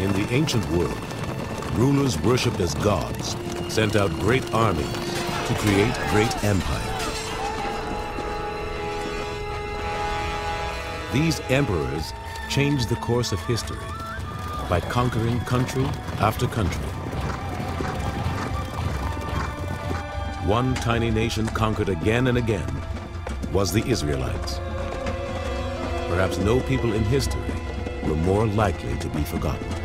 In the ancient world, rulers worshipped as gods sent out great armies to create great empires. These emperors changed the course of history by conquering country after country. One tiny nation conquered again and again was the Israelites. Perhaps no people in history were more likely to be forgotten.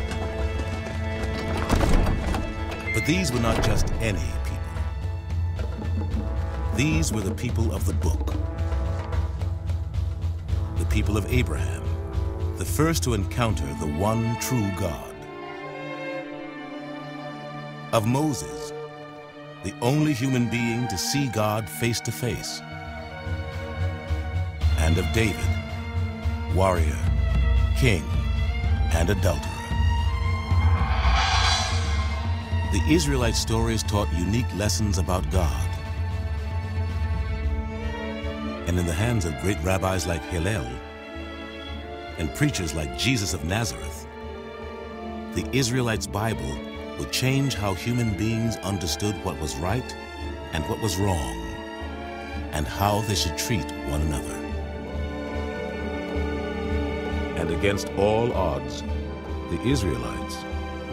These were not just any people. These were the people of the book. The people of Abraham, the first to encounter the one true God. Of Moses, the only human being to see God face to face. And of David, warrior, king, and adulterer. The Israelite stories taught unique lessons about God. And in the hands of great rabbis like Hillel and preachers like Jesus of Nazareth, the Israelites' Bible would change how human beings understood what was right and what was wrong, and how they should treat one another. And against all odds, the Israelites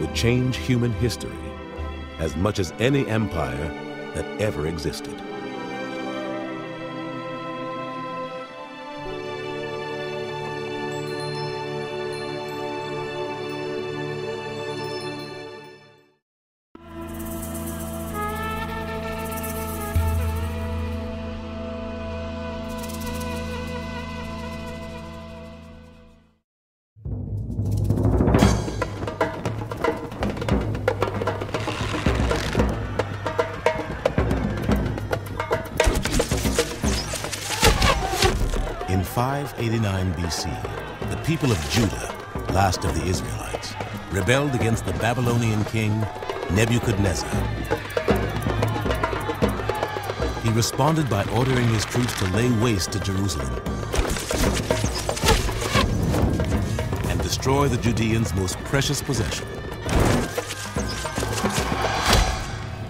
would change human history as much as any empire that ever existed. 589 BC, the people of Judah, last of the Israelites, rebelled against the Babylonian king Nebuchadnezzar. He responded by ordering his troops to lay waste to Jerusalem and destroy the Judeans' most precious possession,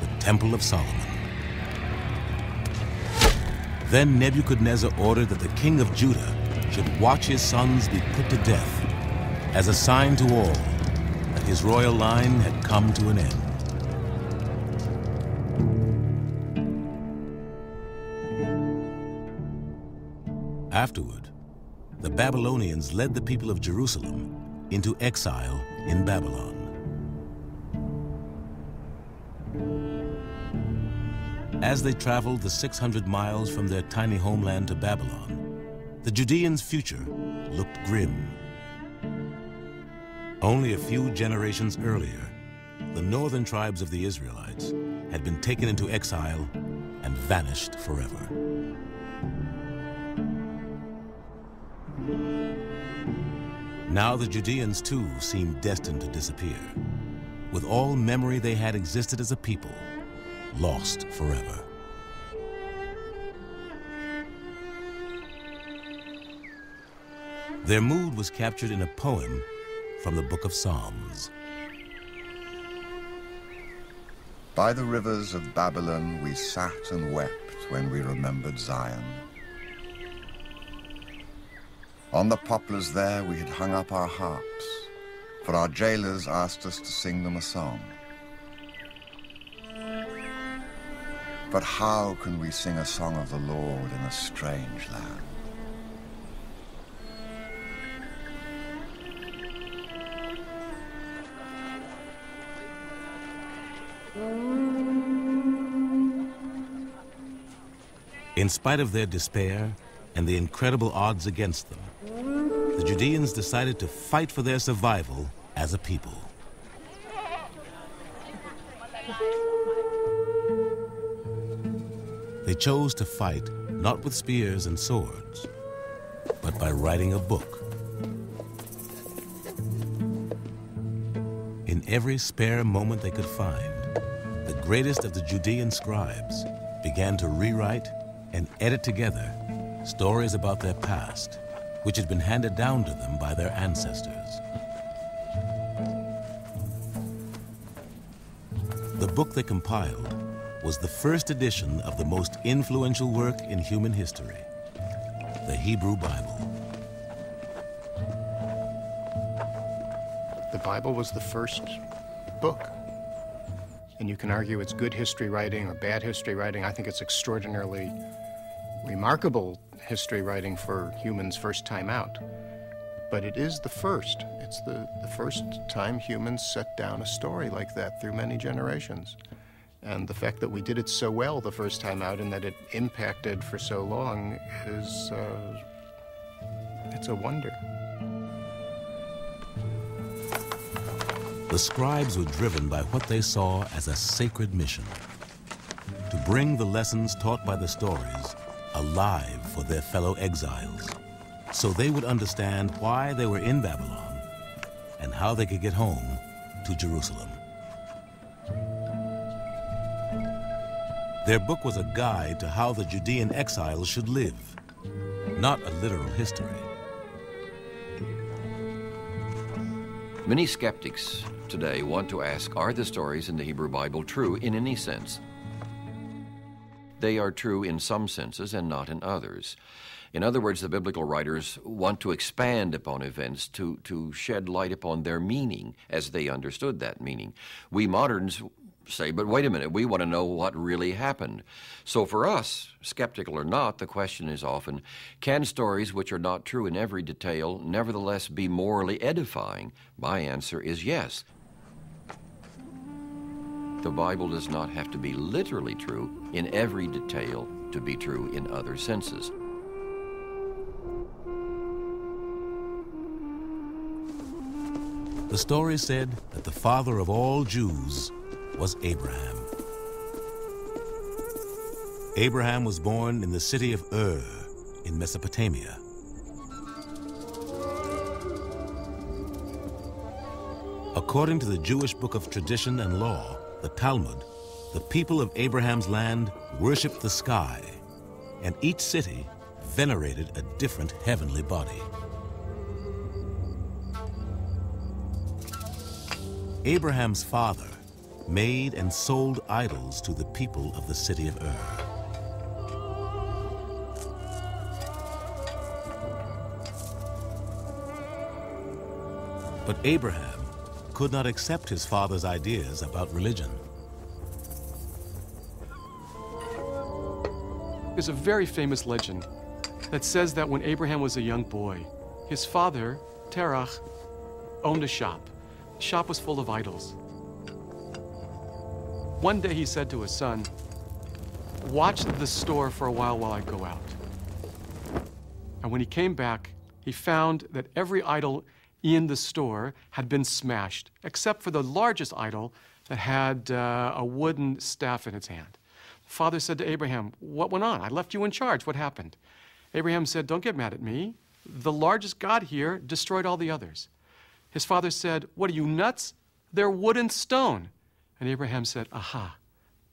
the Temple of Solomon. Then Nebuchadnezzar ordered that the king of Judah should watch his sons be put to death as a sign to all that his royal line had come to an end. Afterward, the Babylonians led the people of Jerusalem into exile in Babylon. As they traveled the 600 miles from their tiny homeland to Babylon, the Judeans' future looked grim. Only a few generations earlier, the northern tribes of the Israelites had been taken into exile and vanished forever. Now the Judeans too seemed destined to disappear, with all memory they had existed as a people lost forever. Their mood was captured in a poem from the Book of Psalms. By the rivers of Babylon we sat and wept when we remembered Zion. On the poplars there we had hung up our harps, for our jailers asked us to sing them a song. But how can we sing a song of the Lord in a strange land? In spite of their despair and the incredible odds against them, the Judeans decided to fight for their survival as a people. They chose to fight not with spears and swords, but by writing a book. In every spare moment they could find, the greatest of the Judean scribes began to rewrite and edit together stories about their past, which had been handed down to them by their ancestors. The book they compiled was the first edition of the most influential work in human history, the Hebrew Bible. The Bible was the first book. And you can argue it's good history writing or bad history writing. I think it's extraordinarily remarkable history writing for humans' first time out. But it is the first. It's the, the first time humans set down a story like that through many generations. And the fact that we did it so well the first time out and that it impacted for so long is, uh, it's a wonder. The scribes were driven by what they saw as a sacred mission to bring the lessons taught by the stories alive for their fellow exiles so they would understand why they were in Babylon and how they could get home to Jerusalem. Their book was a guide to how the Judean exiles should live, not a literal history. Many skeptics today want to ask Are the stories in the Hebrew Bible true in any sense? They are true in some senses and not in others. In other words, the biblical writers want to expand upon events to, to shed light upon their meaning as they understood that meaning. We moderns say, but wait a minute, we want to know what really happened. So for us, skeptical or not, the question is often can stories which are not true in every detail nevertheless be morally edifying? My answer is yes. The Bible does not have to be literally true in every detail to be true in other senses. The story said that the father of all Jews was Abraham. Abraham was born in the city of Ur in Mesopotamia. According to the Jewish book of tradition and law, the Talmud, the people of Abraham's land worshiped the sky, and each city venerated a different heavenly body. Abraham's father made and sold idols to the people of the city of Ur. But Abraham could not accept his father's ideas about religion. There's a very famous legend that says that when Abraham was a young boy, his father, Terach, owned a shop. The shop was full of idols. One day he said to his son, Watch the store for a while while I go out. And when he came back, he found that every idol in the store had been smashed, except for the largest idol that had uh, a wooden staff in its hand. The father said to Abraham, What went on? I left you in charge. What happened? Abraham said, Don't get mad at me. The largest God here destroyed all the others. His father said, What are you, nuts? They're wood and stone. And Abraham said, Aha,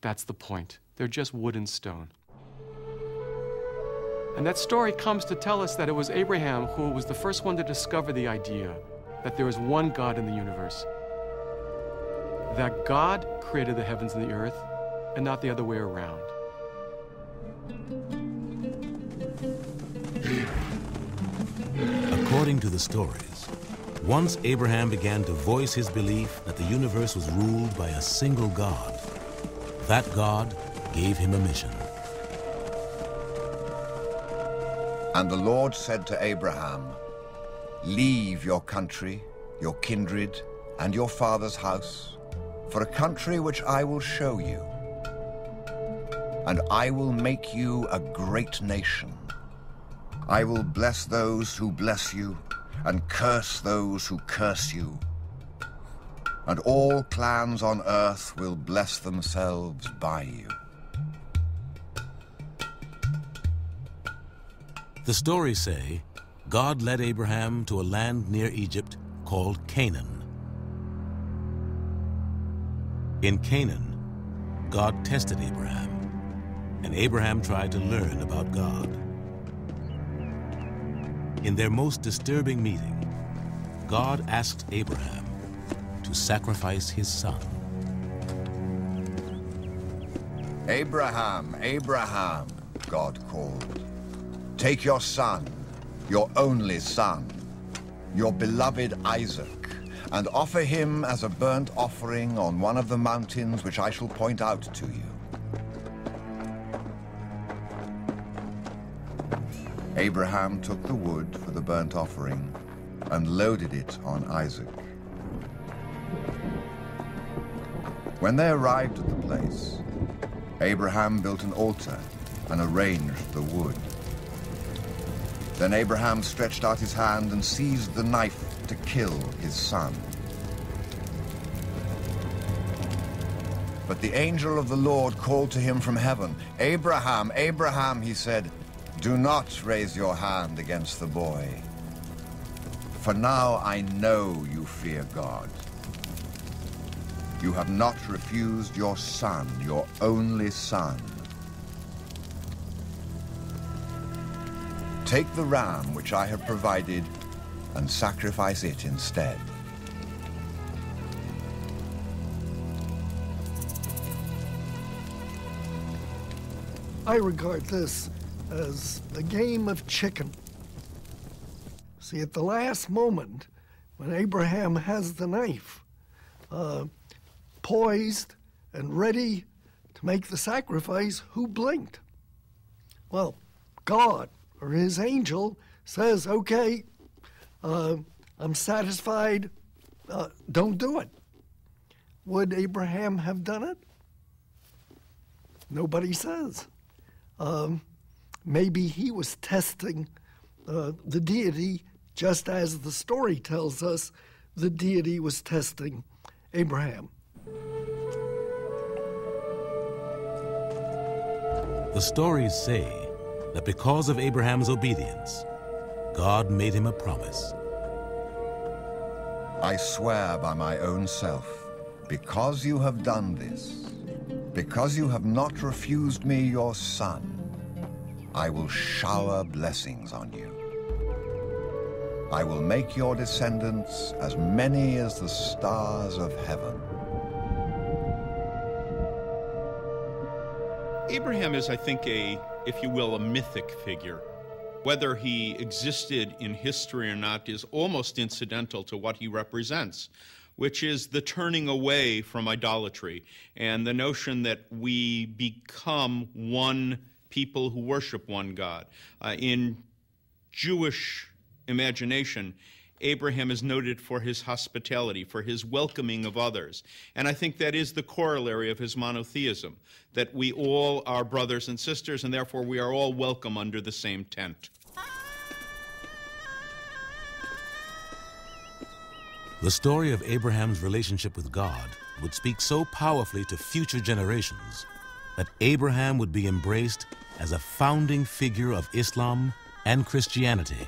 that's the point. They're just wood and stone. And that story comes to tell us that it was Abraham who was the first one to discover the idea that there is one God in the universe. That God created the heavens and the earth, and not the other way around. According to the stories, once Abraham began to voice his belief that the universe was ruled by a single God, that God gave him a mission. And the Lord said to Abraham, Leave your country, your kindred, and your father's house, for a country which I will show you. And I will make you a great nation. I will bless those who bless you, and curse those who curse you. And all clans on earth will bless themselves by you. The stories say God led Abraham to a land near Egypt called Canaan. In Canaan, God tested Abraham, and Abraham tried to learn about God. In their most disturbing meeting, God asked Abraham to sacrifice his son. Abraham, Abraham, God called. Take your son, your only son, your beloved Isaac, and offer him as a burnt offering on one of the mountains which I shall point out to you. Abraham took the wood for the burnt offering and loaded it on Isaac. When they arrived at the place, Abraham built an altar and arranged the wood. Then Abraham stretched out his hand and seized the knife to kill his son. But the angel of the Lord called to him from heaven, Abraham, Abraham, he said, do not raise your hand against the boy. For now I know you fear God. You have not refused your son, your only son. Take the ram which I have provided and sacrifice it instead. I regard this as a game of chicken. See, at the last moment, when Abraham has the knife uh, poised and ready to make the sacrifice, who blinked? Well, God or his angel says, okay, uh, I'm satisfied, uh, don't do it. Would Abraham have done it? Nobody says. Um, maybe he was testing uh, the deity just as the story tells us the deity was testing Abraham. The stories say that because of Abraham's obedience, God made him a promise. I swear by my own self, because you have done this, because you have not refused me your son, I will shower blessings on you. I will make your descendants as many as the stars of heaven. Abraham is, I think, a, if you will, a mythic figure. Whether he existed in history or not is almost incidental to what he represents, which is the turning away from idolatry and the notion that we become one people who worship one God. Uh, in Jewish imagination, Abraham is noted for his hospitality, for his welcoming of others. And I think that is the corollary of his monotheism, that we all are brothers and sisters, and therefore we are all welcome under the same tent. The story of Abraham's relationship with God would speak so powerfully to future generations that Abraham would be embraced as a founding figure of Islam and Christianity,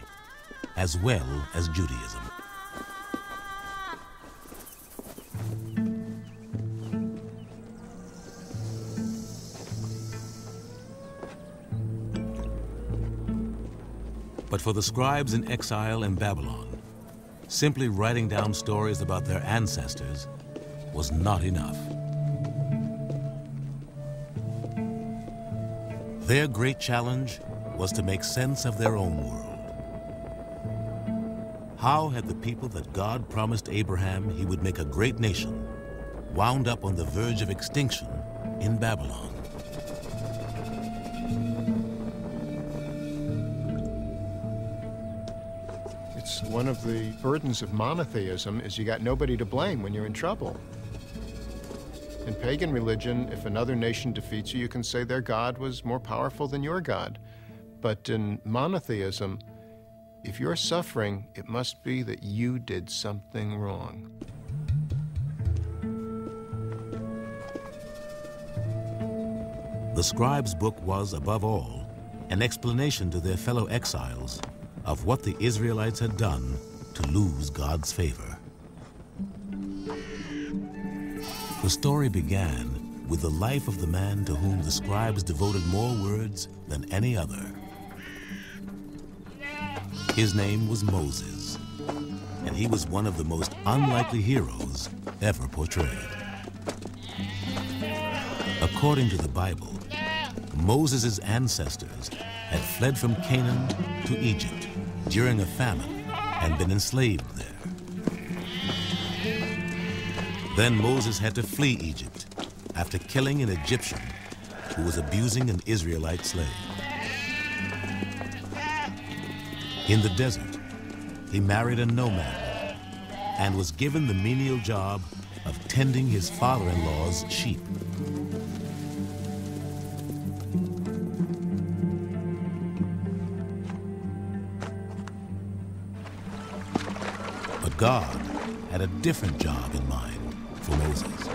as well as Judaism. But for the scribes in exile in Babylon, simply writing down stories about their ancestors was not enough. Their great challenge was to make sense of their own world. How had the people that God promised Abraham he would make a great nation wound up on the verge of extinction in Babylon? It's one of the burdens of monotheism is you got nobody to blame when you're in trouble. In pagan religion, if another nation defeats you, you can say their God was more powerful than your God. But in monotheism, if you're suffering, it must be that you did something wrong. The scribe's book was, above all, an explanation to their fellow exiles of what the Israelites had done to lose God's favor. The story began with the life of the man to whom the scribes devoted more words than any other. His name was Moses, and he was one of the most unlikely heroes ever portrayed. According to the Bible, Moses' ancestors had fled from Canaan to Egypt during a famine and been enslaved there. Then Moses had to flee Egypt after killing an Egyptian who was abusing an Israelite slave. In the desert, he married a nomad and was given the menial job of tending his father-in-law's sheep. But God had a different job in mind for Moses.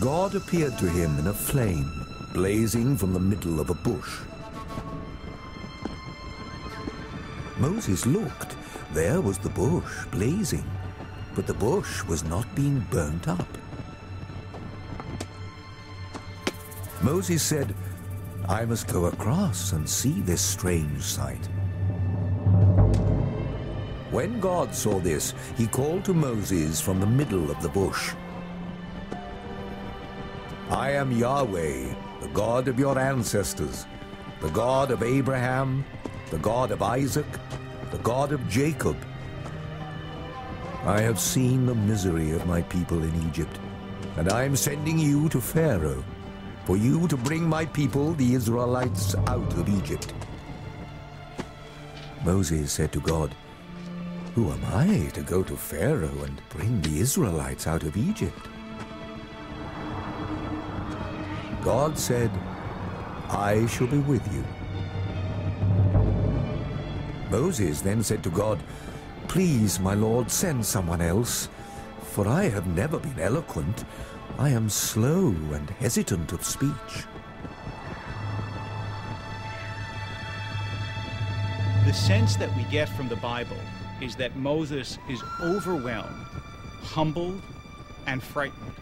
God appeared to him in a flame blazing from the middle of a bush. Moses looked. There was the bush blazing, but the bush was not being burnt up. Moses said, I must go across and see this strange sight. When God saw this, he called to Moses from the middle of the bush. I am Yahweh, the God of your ancestors, the God of Abraham, the God of Isaac, the God of Jacob. I have seen the misery of my people in Egypt, and I am sending you to Pharaoh, for you to bring my people, the Israelites, out of Egypt. Moses said to God, Who am I to go to Pharaoh and bring the Israelites out of Egypt? God said, I shall be with you. Moses then said to God, Please, my Lord, send someone else, for I have never been eloquent. I am slow and hesitant of speech. The sense that we get from the Bible is that Moses is overwhelmed, humbled, and frightened.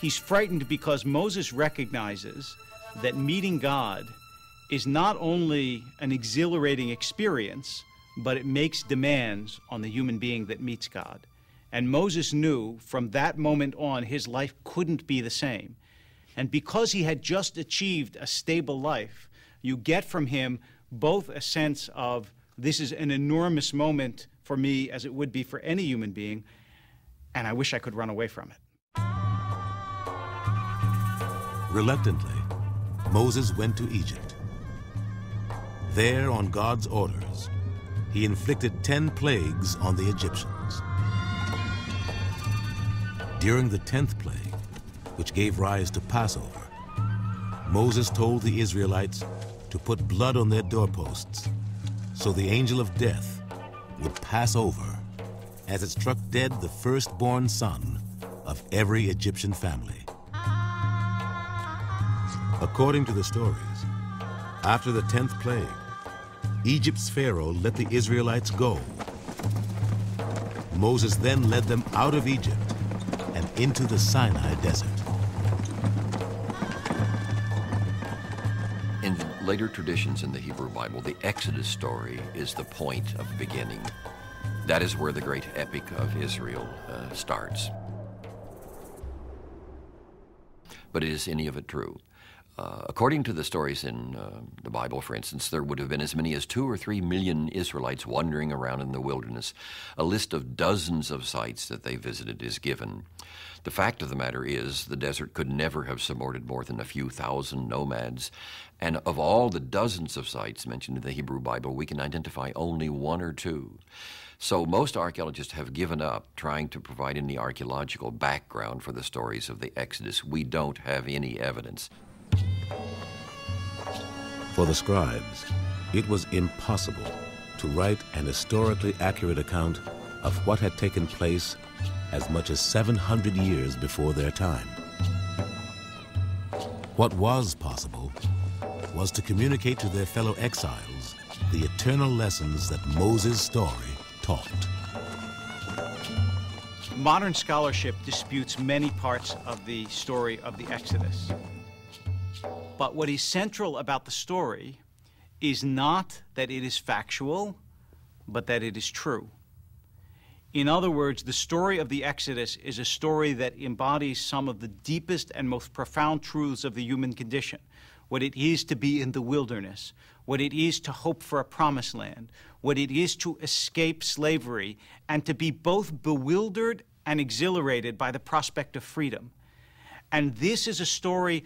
He's frightened because Moses recognizes that meeting God is not only an exhilarating experience, but it makes demands on the human being that meets God. And Moses knew from that moment on his life couldn't be the same. And because he had just achieved a stable life, you get from him both a sense of this is an enormous moment for me, as it would be for any human being, and I wish I could run away from it. Reluctantly, Moses went to Egypt. There, on God's orders, he inflicted ten plagues on the Egyptians. During the tenth plague, which gave rise to Passover, Moses told the Israelites to put blood on their doorposts so the angel of death would pass over as it struck dead the firstborn son of every Egyptian family. According to the stories, after the tenth plague, Egypt's Pharaoh let the Israelites go. Moses then led them out of Egypt and into the Sinai desert. In later traditions in the Hebrew Bible, the Exodus story is the point of beginning. That is where the great epic of Israel uh, starts. But is any of it true? Uh, according to the stories in uh, the Bible, for instance, there would have been as many as two or three million Israelites wandering around in the wilderness. A list of dozens of sites that they visited is given. The fact of the matter is, the desert could never have supported more than a few thousand nomads. And of all the dozens of sites mentioned in the Hebrew Bible, we can identify only one or two. So most archaeologists have given up trying to provide any archaeological background for the stories of the Exodus. We don't have any evidence. For the scribes, it was impossible to write an historically accurate account of what had taken place as much as 700 years before their time. What was possible was to communicate to their fellow exiles the eternal lessons that Moses' story taught. Modern scholarship disputes many parts of the story of the Exodus. But what is central about the story is not that it is factual, but that it is true. In other words, the story of the Exodus is a story that embodies some of the deepest and most profound truths of the human condition what it is to be in the wilderness, what it is to hope for a promised land, what it is to escape slavery, and to be both bewildered and exhilarated by the prospect of freedom. And this is a story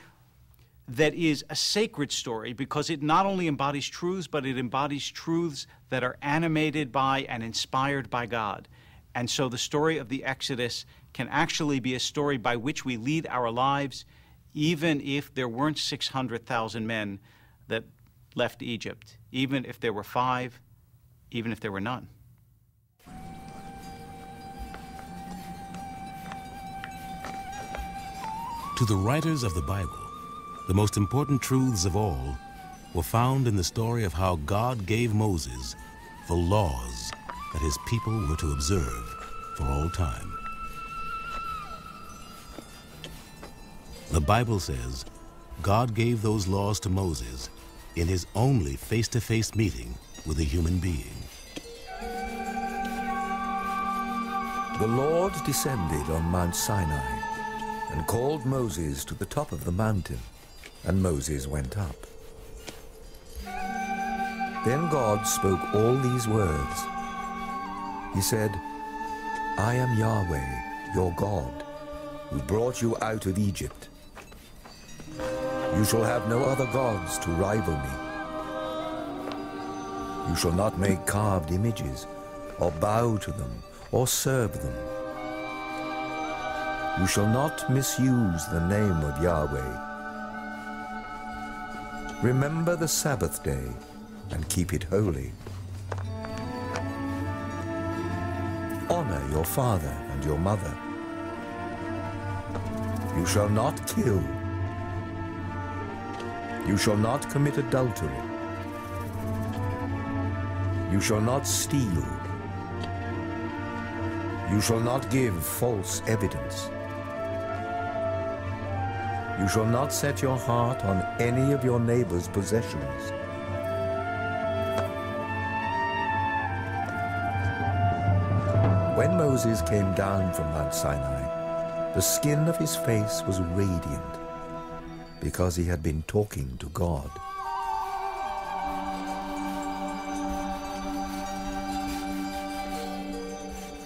that is a sacred story because it not only embodies truths, but it embodies truths that are animated by and inspired by God. And so the story of the Exodus can actually be a story by which we lead our lives, even if there weren't 600,000 men that left Egypt, even if there were five, even if there were none. To the writers of the Bible, the most important truths of all were found in the story of how God gave Moses the laws that his people were to observe for all time. The Bible says God gave those laws to Moses in his only face-to-face meeting with a human being. The Lord descended on Mount Sinai and called Moses to the top of the mountain, and Moses went up. Then God spoke all these words. He said, I am Yahweh, your God, who brought you out of Egypt. You shall have no other gods to rival me. You shall not make carved images, or bow to them, or serve them. You shall not misuse the name of Yahweh. Remember the Sabbath day and keep it holy. Honor your father and your mother. You shall not kill. You shall not commit adultery. You shall not steal. You shall not give false evidence. You shall not set your heart on any of your neighbor's possessions. When Moses came down from Mount Sinai, the skin of his face was radiant because he had been talking to God.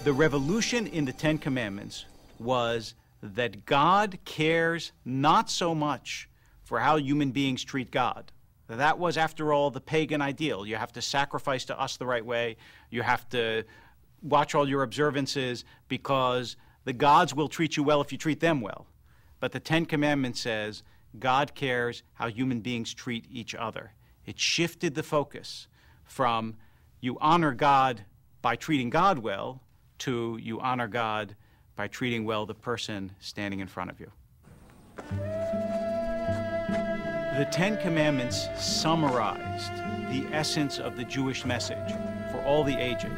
The revolution in the Ten Commandments was that God cares not so much for how human beings treat God. That was, after all, the pagan ideal. You have to sacrifice to us the right way. You have to watch all your observances because the gods will treat you well if you treat them well. But the Ten Commandments says God cares how human beings treat each other. It shifted the focus from you honor God by treating God well to you honor God by treating well the person standing in front of you. The Ten Commandments summarized the essence of the Jewish message for all the ages.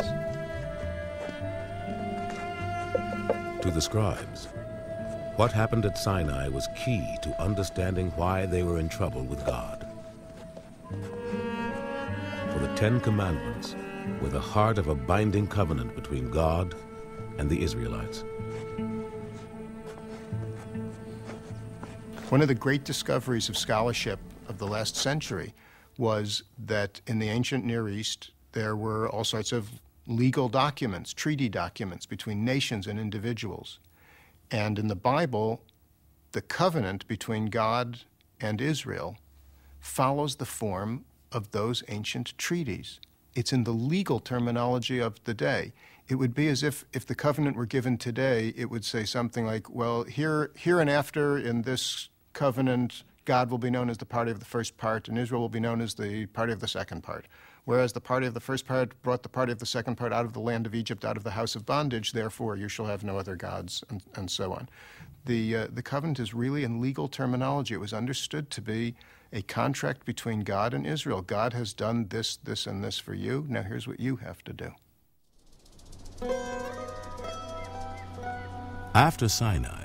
To the scribes, what happened at Sinai was key to understanding why they were in trouble with God. For the Ten Commandments were the heart of a binding covenant between God and the Israelites. One of the great discoveries of scholarship of the last century was that in the ancient Near East, there were all sorts of legal documents, treaty documents between nations and individuals. And in the Bible, the covenant between God and Israel follows the form of those ancient treaties. It's in the legal terminology of the day. It would be as if, if the covenant were given today, it would say something like, well, here, here and after in this covenant, God will be known as the party of the first part, and Israel will be known as the party of the second part. Whereas the party of the first part brought the party of the second part out of the land of Egypt, out of the house of bondage, therefore you shall have no other gods, and, and so on. The, uh, the covenant is really in legal terminology. It was understood to be a contract between God and Israel. God has done this, this, and this for you. Now here's what you have to do. After Sinai,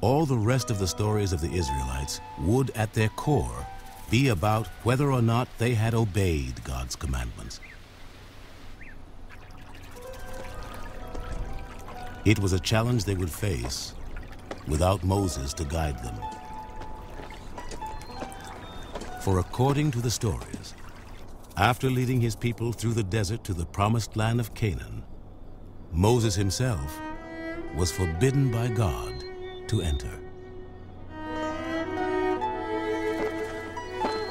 all the rest of the stories of the Israelites would, at their core, be about whether or not they had obeyed God's commandments. It was a challenge they would face without Moses to guide them. For according to the stories, after leading his people through the desert to the promised land of Canaan, Moses himself was forbidden by God to enter.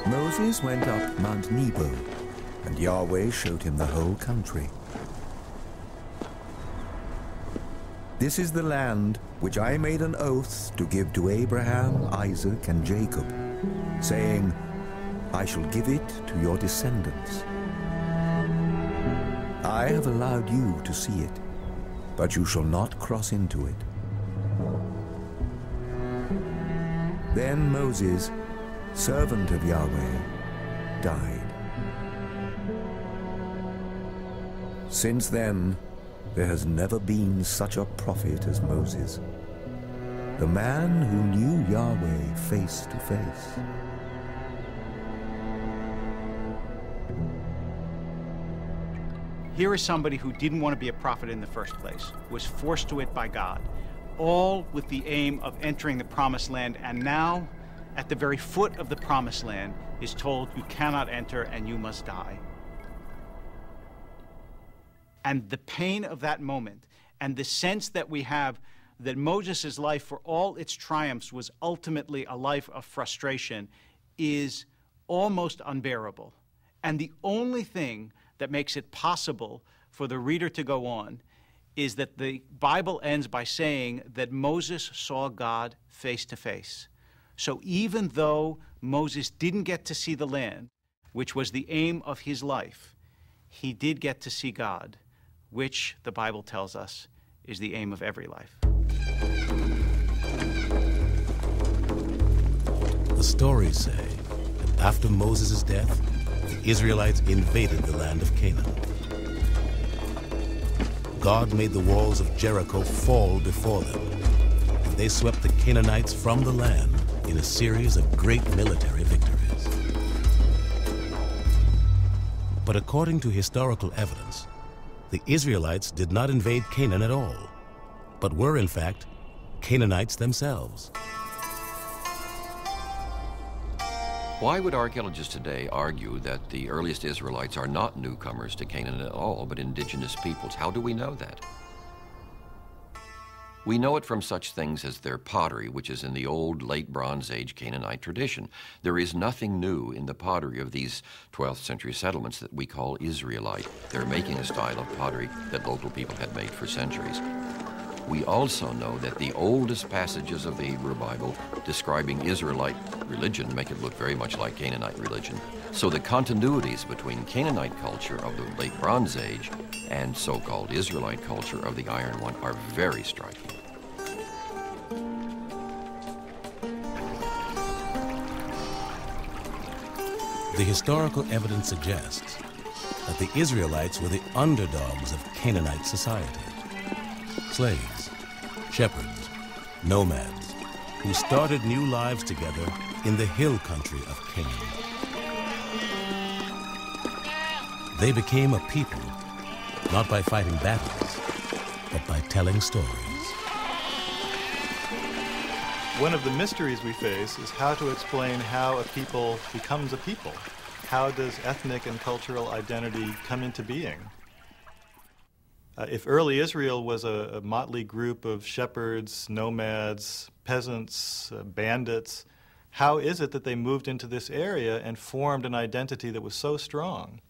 Moses went up Mount Nebo, and Yahweh showed him the whole country. This is the land which I made an oath to give to Abraham, Isaac, and Jacob, saying, I shall give it to your descendants. I have allowed you to see it, but you shall not cross into it. Then Moses, servant of Yahweh, died. Since then, there has never been such a prophet as Moses, the man who knew Yahweh face to face. Here is somebody who didn't want to be a prophet in the first place, was forced to it by God, all with the aim of entering the promised land, and now, at the very foot of the promised land, is told you cannot enter and you must die. And the pain of that moment, and the sense that we have that Moses' life, for all its triumphs, was ultimately a life of frustration, is almost unbearable. And the only thing that makes it possible for the reader to go on is that the Bible ends by saying that Moses saw God face to face. So even though Moses didn't get to see the land, which was the aim of his life, he did get to see God, which the Bible tells us is the aim of every life. The stories say that after Moses' death, the Israelites invaded the land of Canaan. God made the walls of Jericho fall before them, and they swept the Canaanites from the land in a series of great military victories. But according to historical evidence, the Israelites did not invade Canaan at all, but were in fact Canaanites themselves. Why would archaeologists today argue that the earliest Israelites are not newcomers to Canaan at all, but indigenous peoples? How do we know that? We know it from such things as their pottery, which is in the old late Bronze Age Canaanite tradition. There is nothing new in the pottery of these 12th century settlements that we call Israelite. They're making a style of pottery that local people had made for centuries. We also know that the oldest passages of the Hebrew Bible describing Israelite religion make it look very much like Canaanite religion. So the continuities between Canaanite culture of the late Bronze Age and so-called Israelite culture of the Iron One are very striking. The historical evidence suggests that the Israelites were the underdogs of Canaanite society. Slaves, shepherds, nomads, who started new lives together in the hill country of Canaan. They became a people, not by fighting battles, but by telling stories. One of the mysteries we face is how to explain how a people becomes a people. How does ethnic and cultural identity come into being? Uh, if early Israel was a, a, motley group of shepherds, nomads, peasants, uh, bandits, how is it that they moved into this area and formed an identity that was so strong?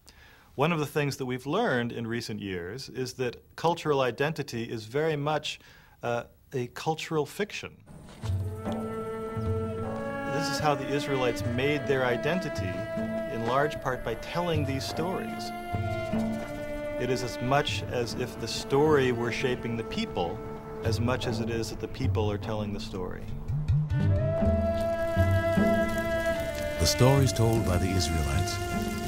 One of the things that we've learned in recent years is that cultural identity is very much uh, a cultural fiction. This is how the Israelites made their identity, in large part by telling these stories. It is as much as if the story were shaping the people, as much as it is that the people are telling the story. The stories told by the Israelites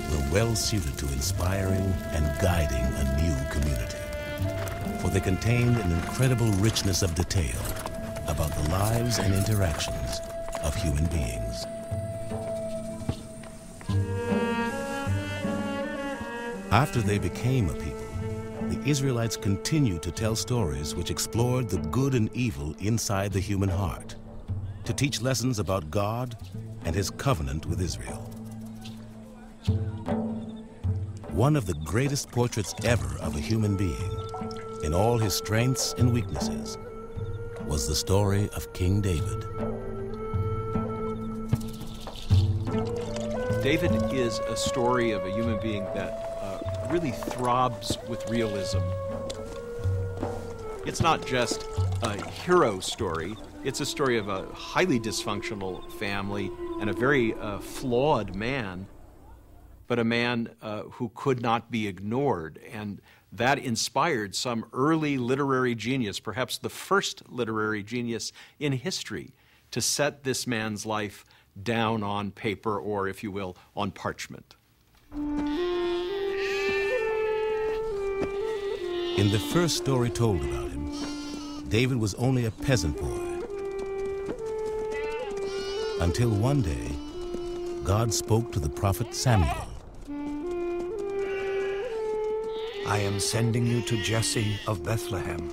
were well suited to inspiring and guiding a new community, for they contained an incredible richness of detail about the lives and interactions of human beings. After they became a people, the Israelites continued to tell stories which explored the good and evil inside the human heart, to teach lessons about God and his covenant with Israel. One of the greatest portraits ever of a human being, in all his strengths and weaknesses, was the story of King David. David is a story of a human being that really throbs with realism. It's not just a hero story, it's a story of a highly dysfunctional family and a very uh, flawed man, but a man uh, who could not be ignored. And that inspired some early literary genius, perhaps the first literary genius in history, to set this man's life down on paper or, if you will, on parchment. In the first story told about him, David was only a peasant boy. Until one day, God spoke to the prophet Samuel. I am sending you to Jesse of Bethlehem,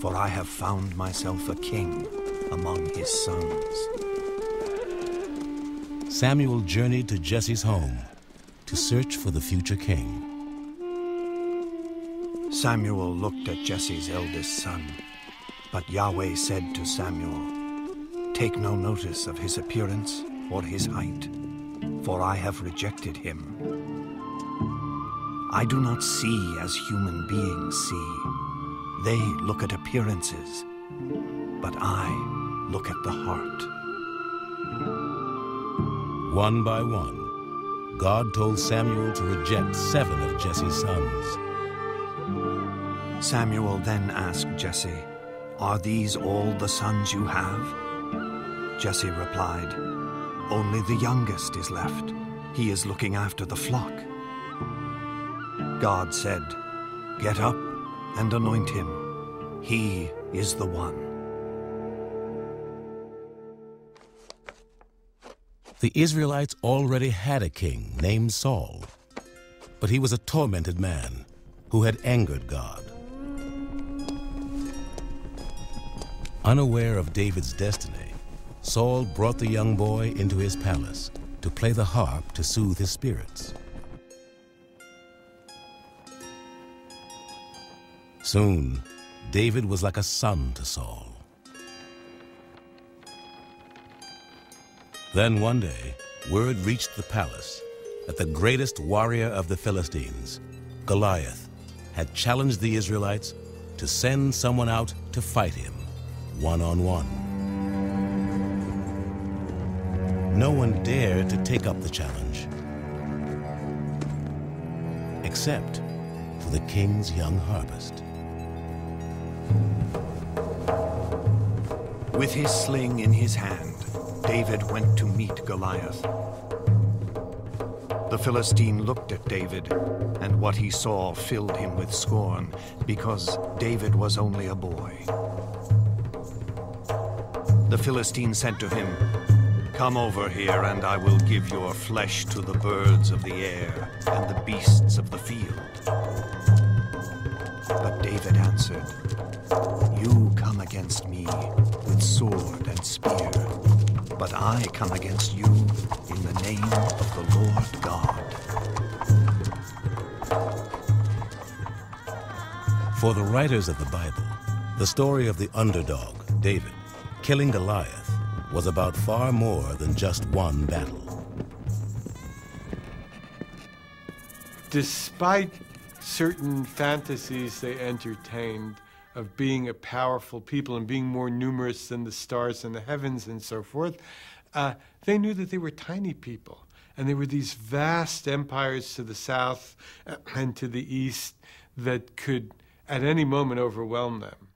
for I have found myself a king among his sons. Samuel journeyed to Jesse's home to search for the future king. Samuel looked at Jesse's eldest son, but Yahweh said to Samuel, Take no notice of his appearance or his height, for I have rejected him. I do not see as human beings see. They look at appearances, but I look at the heart. One by one, God told Samuel to reject seven of Jesse's sons. Samuel then asked Jesse, Are these all the sons you have? Jesse replied, Only the youngest is left. He is looking after the flock. God said, Get up and anoint him. He is the one. The Israelites already had a king named Saul, but he was a tormented man who had angered God. Unaware of David's destiny, Saul brought the young boy into his palace to play the harp to soothe his spirits. Soon, David was like a son to Saul. Then one day, word reached the palace that the greatest warrior of the Philistines, Goliath, had challenged the Israelites to send someone out to fight him, one on one. No one dared to take up the challenge, except for the king's young harvest. With his sling in his hand, David went to meet Goliath. The Philistine looked at David, and what he saw filled him with scorn, because David was only a boy. The Philistine said to him, Come over here, and I will give your flesh to the birds of the air and the beasts of the field. But David answered, You come against me with sword and spear, but I come against you in the name of the Lord God. For the writers of the Bible, the story of the underdog, David, killing Goliath was about far more than just one battle. Despite certain fantasies they entertained of being a powerful people and being more numerous than the stars in the heavens and so forth, uh, they knew that they were tiny people. And there were these vast empires to the south and to the east that could at any moment overwhelm them.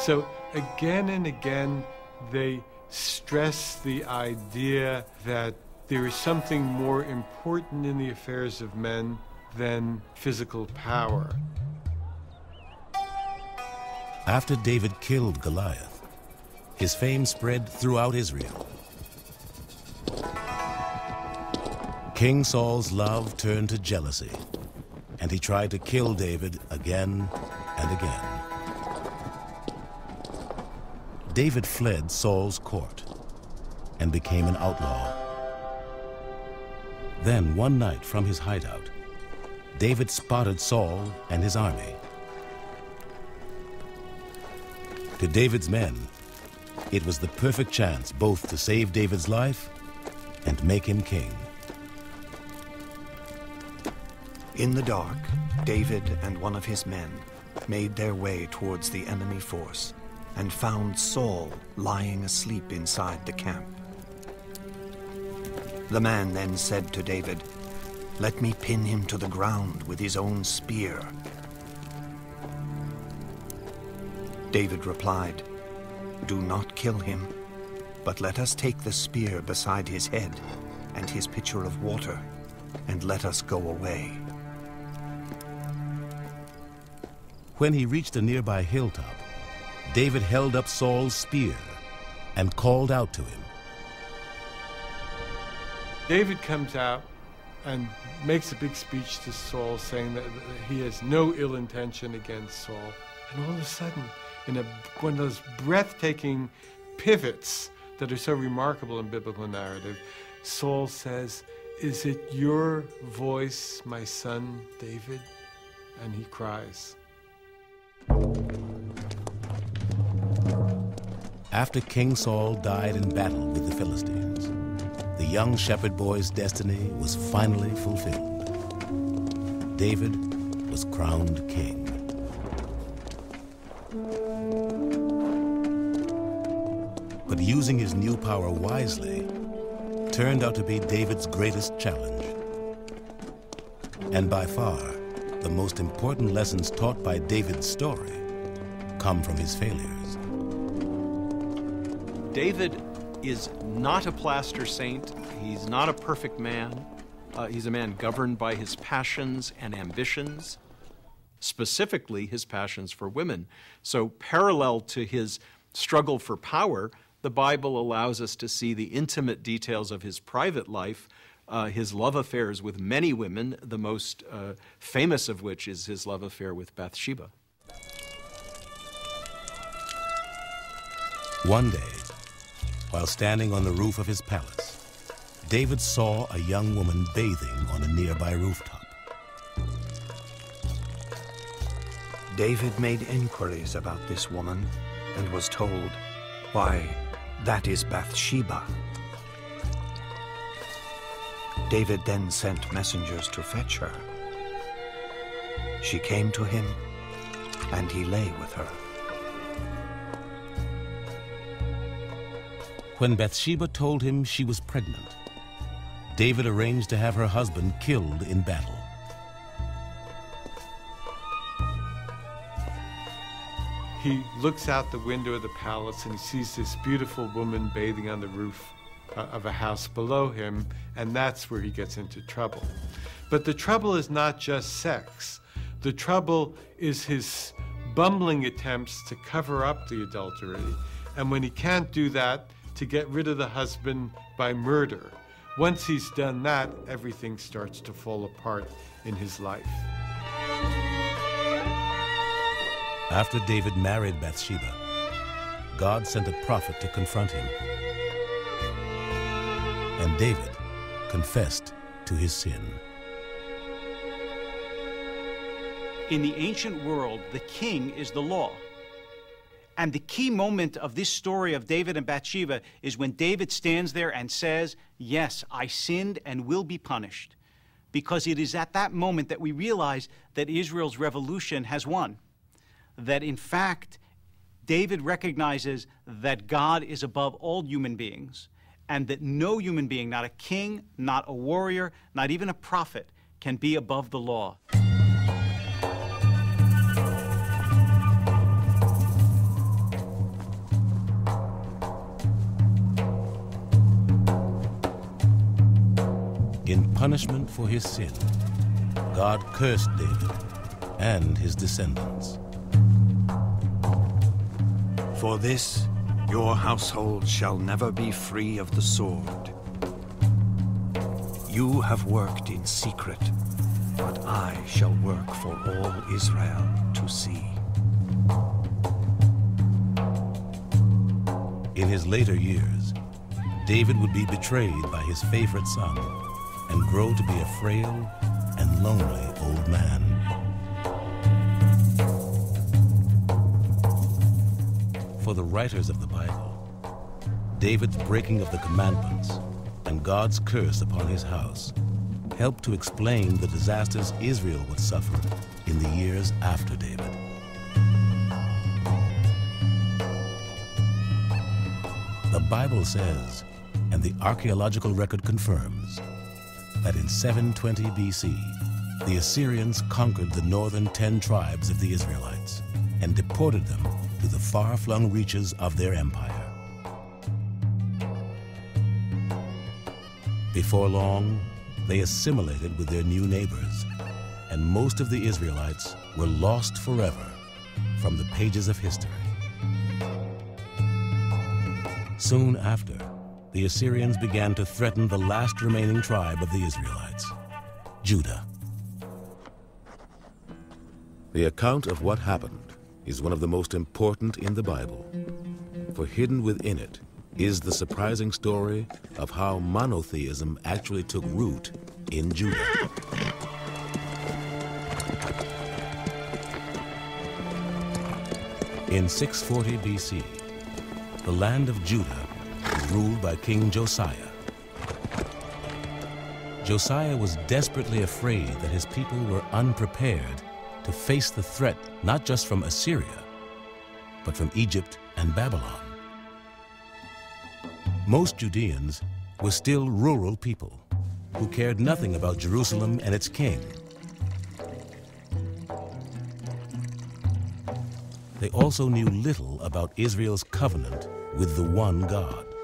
So again and again, they stress the idea that there is something more important in the affairs of men than physical power. After David killed Goliath, his fame spread throughout Israel. King Saul's love turned to jealousy, and he tried to kill David again and again. David fled Saul's court and became an outlaw. Then, one night from his hideout, David spotted Saul and his army. To David's men, it was the perfect chance both to save David's life and make him king. In the dark, David and one of his men made their way towards the enemy force and found Saul lying asleep inside the camp. The man then said to David, Let me pin him to the ground with his own spear. David replied, Do not kill him, but let us take the spear beside his head and his pitcher of water, and let us go away. When he reached a nearby hilltop, David held up Saul's spear and called out to him. David comes out and makes a big speech to Saul saying that he has no ill intention against Saul. And all of a sudden, in a, one of those breathtaking pivots that are so remarkable in biblical narrative, Saul says, Is it your voice, my son David? And he cries. After King Saul died in battle with the Philistines, the young shepherd boy's destiny was finally fulfilled. David was crowned king. But using his new power wisely turned out to be David's greatest challenge. And by far, the most important lessons taught by David's story come from his failures. David is not a plaster saint. He's not a perfect man. Uh, he's a man governed by his passions and ambitions, specifically his passions for women. So, parallel to his struggle for power, the Bible allows us to see the intimate details of his private life, uh, his love affairs with many women, the most uh, famous of which is his love affair with Bathsheba. One day, while standing on the roof of his palace, David saw a young woman bathing on a nearby rooftop. David made inquiries about this woman and was told, Why, that is Bathsheba. David then sent messengers to fetch her. She came to him, and he lay with her. When Bathsheba told him she was pregnant, David arranged to have her husband killed in battle. He looks out the window of the palace and he sees this beautiful woman bathing on the roof uh, of a house below him, and that's where he gets into trouble. But the trouble is not just sex, the trouble is his bumbling attempts to cover up the adultery, and when he can't do that, to get rid of the husband by murder. Once he's done that, everything starts to fall apart in his life. After David married Bathsheba, God sent a prophet to confront him. And David confessed to his sin. In the ancient world, the king is the law. And the key moment of this story of David and Bathsheba is when David stands there and says, Yes, I sinned and will be punished. Because it is at that moment that we realize that Israel's revolution has won. That in fact, David recognizes that God is above all human beings, and that no human being, not a king, not a warrior, not even a prophet, can be above the law. In punishment for his sin, God cursed David and his descendants. For this, your household shall never be free of the sword. You have worked in secret, but I shall work for all Israel to see. In his later years, David would be betrayed by his favorite son and grow to be a frail and lonely old man. For the writers of the Bible, David's breaking of the commandments and God's curse upon his house helped to explain the disasters Israel would suffer in the years after David. The Bible says, and the archaeological record confirms, that in 720 BC, the Assyrians conquered the northern ten tribes of the Israelites and deported them to the far-flung reaches of their empire. Before long, they assimilated with their new neighbors, and most of the Israelites were lost forever from the pages of history. Soon after, the Assyrians began to threaten the last remaining tribe of the Israelites, Judah. The account of what happened is one of the most important in the Bible, for hidden within it is the surprising story of how monotheism actually took root in Judah. In 640 BC, the land of Judah ruled by King Josiah. Josiah was desperately afraid that his people were unprepared to face the threat not just from Assyria, but from Egypt and Babylon. Most Judeans were still rural people who cared nothing about Jerusalem and its king. They also knew little about Israel's covenant with the one God.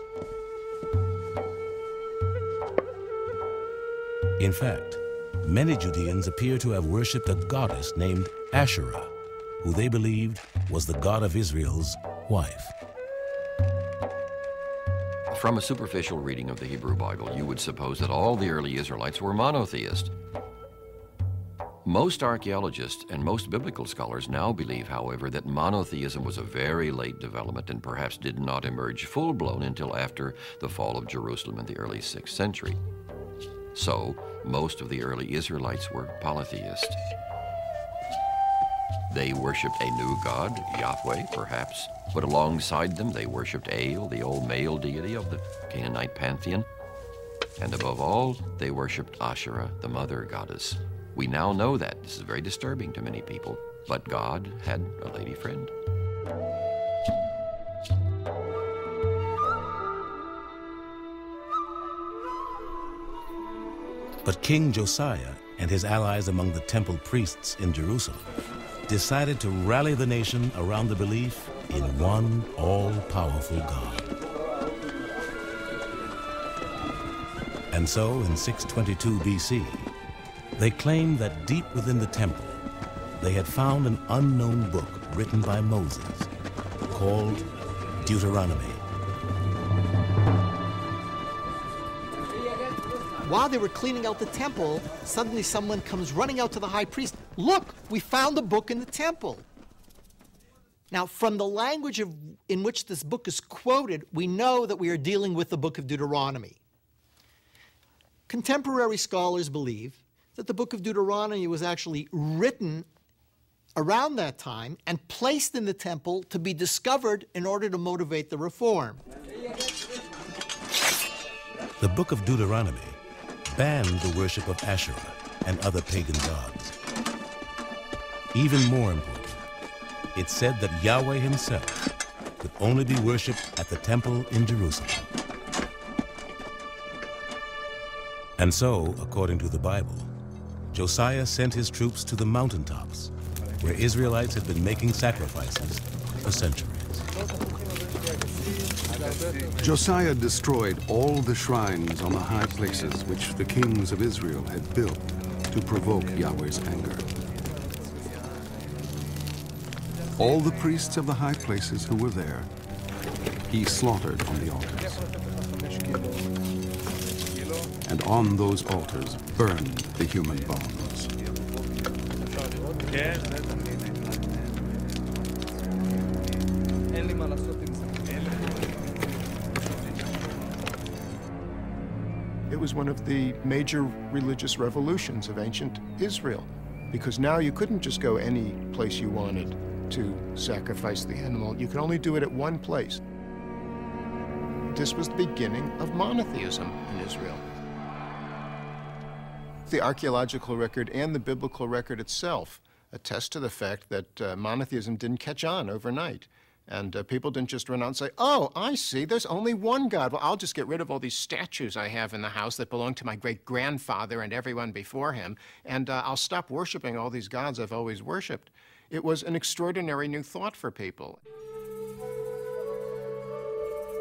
In fact, many Judeans appear to have worshipped a goddess named Asherah, who they believed was the God of Israel's wife. From a superficial reading of the Hebrew Bible, you would suppose that all the early Israelites were monotheist. Most archaeologists and most biblical scholars now believe, however, that monotheism was a very late development and perhaps did not emerge full blown until after the fall of Jerusalem in the early 6th century. So, most of the early Israelites were polytheists. They worshipped a new god, Yahweh, perhaps, but alongside them they worshipped El, the old male deity of the Canaanite pantheon. And above all, they worshipped Asherah, the mother goddess. We now know that. This is very disturbing to many people, but God had a lady friend. But King Josiah and his allies among the temple priests in Jerusalem decided to rally the nation around the belief in one all-powerful God. And so, in 622 BC, they claimed that deep within the temple, they had found an unknown book written by Moses called Deuteronomy. While they were cleaning out the temple, suddenly someone comes running out to the high priest. Look, we found a book in the temple. Now, from the language of, in which this book is quoted, we know that we are dealing with the book of Deuteronomy. Contemporary scholars believe that the book of Deuteronomy was actually written around that time and placed in the temple to be discovered in order to motivate the reform. The book of Deuteronomy banned the worship of Asherah and other pagan gods. Even more important, it said that Yahweh himself could only be worshipped at the temple in Jerusalem. And so, according to the Bible, Josiah sent his troops to the mountaintops, where Israelites had been making sacrifices for centuries. Josiah destroyed all the shrines on the high places which the kings of Israel had built to provoke Yahweh's anger. All the priests of the high places who were there, he slaughtered on the altars. And on those altars burned the human bones. Was one of the major religious revolutions of ancient Israel, because now you couldn't just go any place you wanted to sacrifice the animal. You could only do it at one place. This was the beginning of monotheism in Israel. The archaeological record and the biblical record itself attest to the fact that uh, monotheism didn't catch on overnight. And uh, people didn't just run out and say, oh, I see, there's only one God. Well, I'll just get rid of all these statues I have in the house that belong to my great grandfather and everyone before him, and uh, I'll stop worshiping all these gods I've always worshiped. It was an extraordinary new thought for people.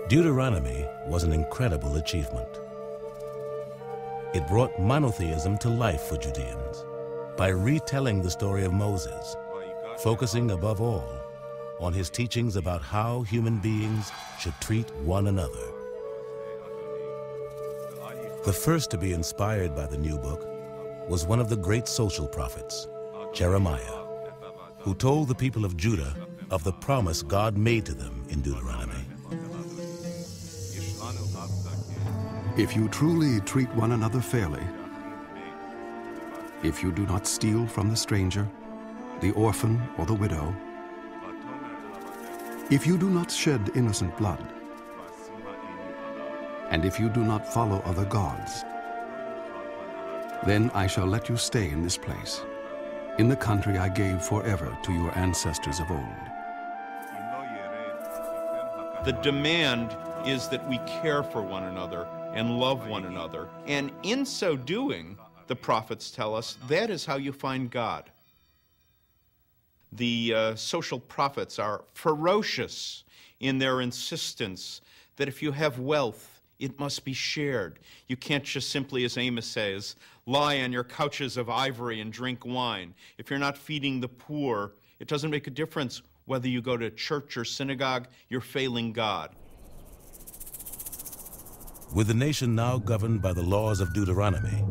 Deuteronomy was an incredible achievement. It brought monotheism to life for Judeans by retelling the story of Moses, focusing above all on his teachings about how human beings should treat one another. The first to be inspired by the new book was one of the great social prophets, Jeremiah, who told the people of Judah of the promise God made to them in Deuteronomy. If you truly treat one another fairly, if you do not steal from the stranger, the orphan, or the widow, if you do not shed innocent blood, and if you do not follow other gods, then I shall let you stay in this place, in the country I gave forever to your ancestors of old. The demand is that we care for one another and love one another. And in so doing, the prophets tell us, that is how you find God the uh, social prophets are ferocious in their insistence that if you have wealth, it must be shared. You can't just simply, as Amos says, lie on your couches of ivory and drink wine. If you're not feeding the poor, it doesn't make a difference whether you go to church or synagogue, you're failing God. With the nation now governed by the laws of Deuteronomy,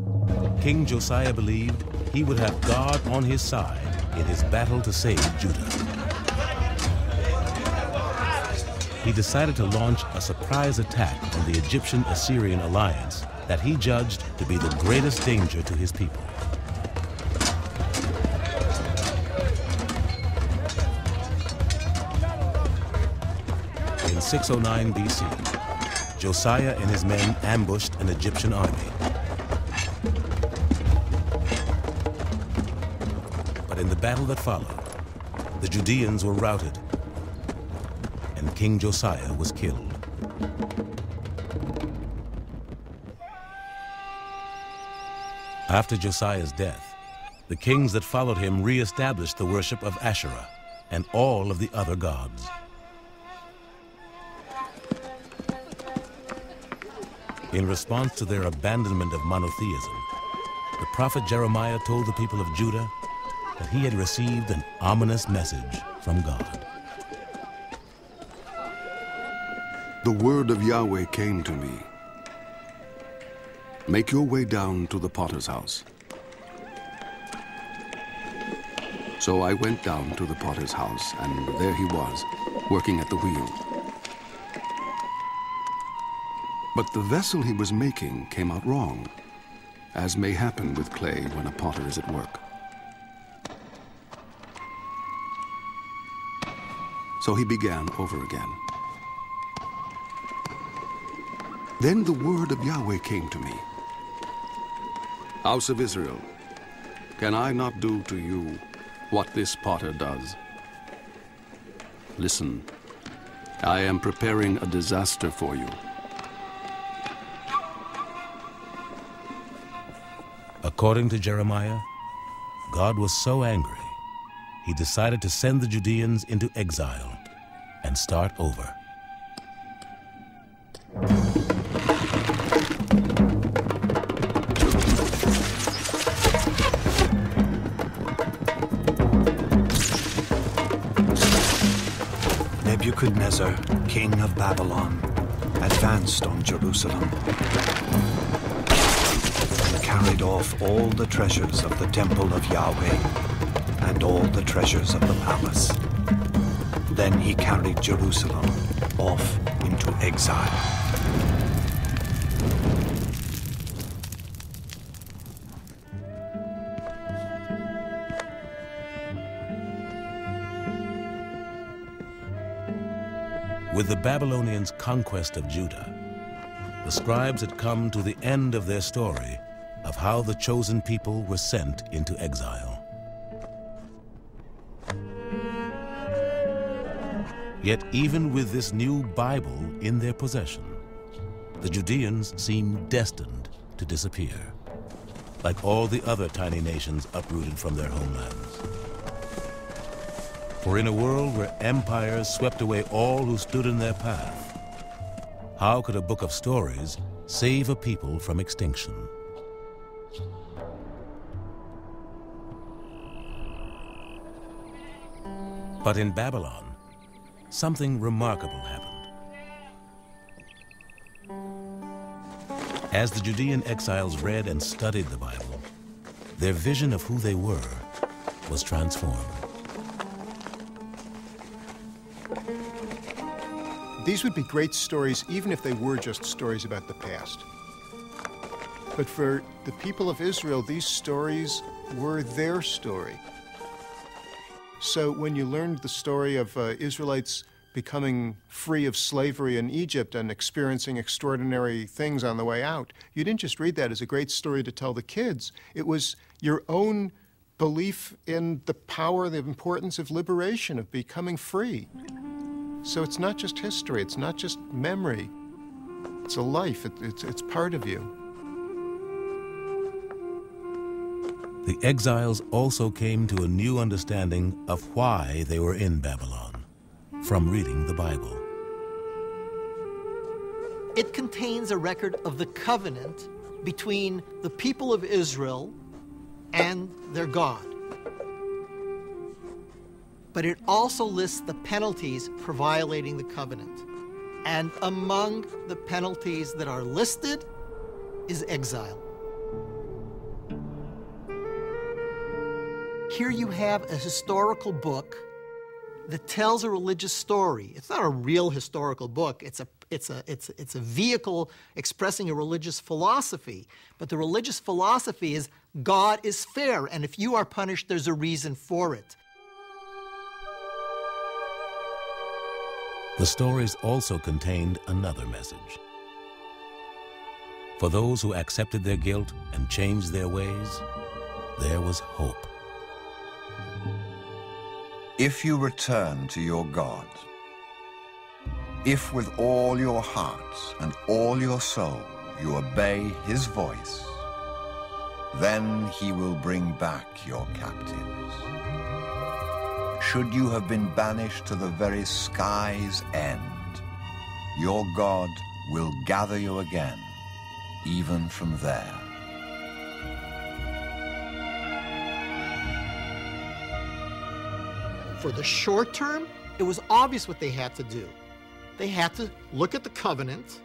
King Josiah believed he would have God on his side in his battle to save Judah. He decided to launch a surprise attack on the Egyptian-Assyrian alliance that he judged to be the greatest danger to his people. In 609 BC, Josiah and his men ambushed an Egyptian army. In the battle that followed, the Judeans were routed, and King Josiah was killed. After Josiah's death, the kings that followed him re-established the worship of Asherah and all of the other gods. In response to their abandonment of monotheism, the prophet Jeremiah told the people of Judah that he had received an ominous message from God. The word of Yahweh came to me. Make your way down to the potter's house. So I went down to the potter's house, and there he was, working at the wheel. But the vessel he was making came out wrong, as may happen with clay when a potter is at work. So he began over again. Then the word of Yahweh came to me. House of Israel, can I not do to you what this potter does? Listen, I am preparing a disaster for you. According to Jeremiah, God was so angry he decided to send the Judeans into exile and start over. Nebuchadnezzar, king of Babylon, advanced on Jerusalem and carried off all the treasures of the temple of Yahweh and all the treasures of the palace. Then he carried Jerusalem off into exile. With the Babylonians' conquest of Judah, the scribes had come to the end of their story of how the chosen people were sent into exile. Yet even with this new Bible in their possession, the Judeans seem destined to disappear, like all the other tiny nations uprooted from their homelands. For in a world where empires swept away all who stood in their path, how could a book of stories save a people from extinction? But in Babylon, something remarkable happened. As the Judean exiles read and studied the Bible, their vision of who they were was transformed. These would be great stories even if they were just stories about the past. But for the people of Israel, these stories were their story. So when you learned the story of uh, Israelites becoming free of slavery in Egypt and experiencing extraordinary things on the way out, you didn't just read that as a great story to tell the kids. It was your own belief in the power, the importance of liberation, of becoming free. So it's not just history, it's not just memory, it's a life, it, it's, it's part of you. The exiles also came to a new understanding of why they were in Babylon from reading the Bible. It contains a record of the covenant between the people of Israel and their God. But it also lists the penalties for violating the covenant. And among the penalties that are listed is exile. Here you have a historical book that tells a religious story. It's not a real historical book. It's a it's a it's it's a vehicle expressing a religious philosophy. But the religious philosophy is God is fair, and if you are punished, there's a reason for it. The stories also contained another message. For those who accepted their guilt and changed their ways, there was hope. If you return to your God, if with all your heart and all your soul you obey his voice, then he will bring back your captives. Should you have been banished to the very sky's end, your God will gather you again, even from there. For the short term, it was obvious what they had to do. They had to look at the covenant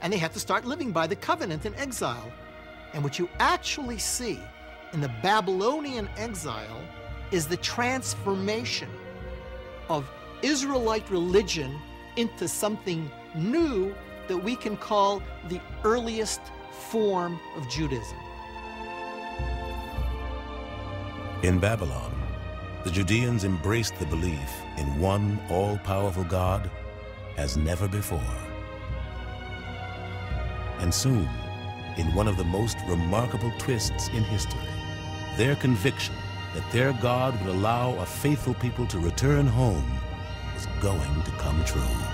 and they had to start living by the covenant in exile. And what you actually see in the Babylonian exile is the transformation of Israelite religion into something new that we can call the earliest form of Judaism. In Babylon, the Judeans embraced the belief in one all-powerful God as never before. And soon, in one of the most remarkable twists in history, their conviction that their God would allow a faithful people to return home was going to come true.